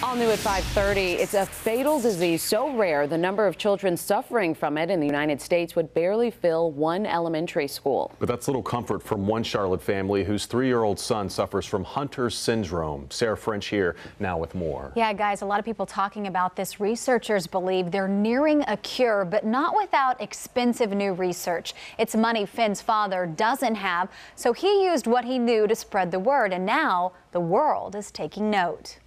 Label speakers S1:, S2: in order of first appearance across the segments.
S1: All new at 5:30. It's a fatal disease so rare the number of children suffering from it in the United States would barely fill one elementary school.
S2: But that's little comfort from one Charlotte family whose three-year-old son suffers from Hunter syndrome. Sarah French here now with more.
S3: Yeah, guys, a lot of people talking about this. Researchers believe they're nearing a cure, but not without expensive new research. It's money Finn's father doesn't have, so he used what he knew to spread the word, and now the world is taking note.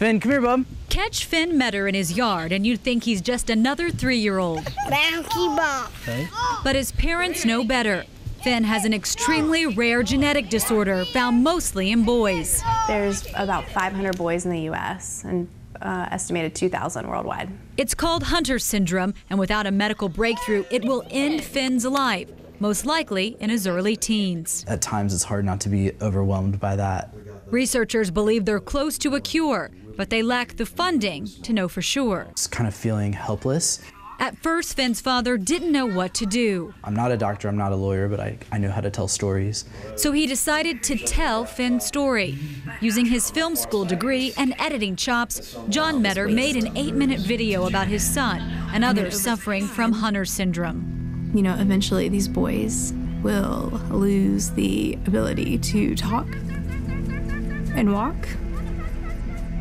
S4: Finn, come here, bub.
S5: Catch Finn Muedder in his yard and you'd think he's just another three-year-old.
S6: Bouncy ball.
S4: Okay.
S5: But his parents know better. Finn has an extremely rare genetic disorder found mostly in boys.
S7: There's about 500 boys in the U.S. and uh, estimated 2,000 worldwide.
S5: It's called Hunter syndrome, and without a medical breakthrough, it will end Finn's life, most likely in his early teens.
S4: At times, it's hard not to be overwhelmed by that.
S5: Researchers believe they're close to a cure, but they lack the funding to know for sure.
S4: It's kind of feeling helpless.
S5: At first, Finn's father didn't know what to do.
S4: I'm not a doctor, I'm not a lawyer, but I, I know how to tell stories.
S5: So he decided to tell Finn's story. Using his film school degree and editing chops, Jon Muedder made an eight minute video about his son and others suffering from Hunter syndrome.
S7: You know, eventually these boys will lose the ability to talk and walk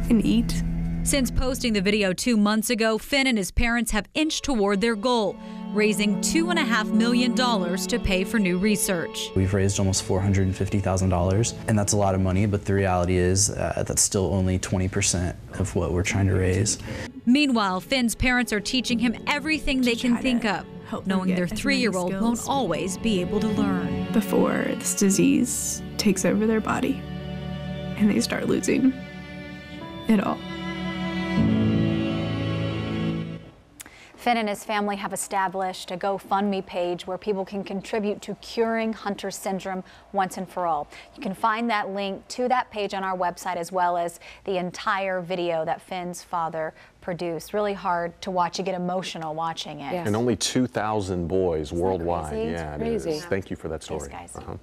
S7: and eat.
S5: Since posting the video two months ago, Finn and his parents have inched toward their goal, raising $2.5 million to pay for new research.
S4: We've raised almost $450,000, and that's a lot of money, but the reality is uh, that's still only 20% of what we're trying to raise.
S5: Meanwhile, Finn's parents are teaching him everything they can think of, knowing their three year old won't always be able to learn.
S7: Before this disease takes over their body and they start losing it all.
S3: Finn and his family have established a GoFundMe page where people can contribute to curing Hunter syndrome once and for all. You can find that link to that page on our website as well as the entire video that Finn's father produced. Really hard to watch. You get emotional watching it.
S1: Yes.
S2: And only 2,000 boys worldwide.
S1: crazy? It's
S2: Yeah, it
S1: crazy.
S2: is. Thank you for that story.
S3: Thanks, guys.
S2: Uh-huh.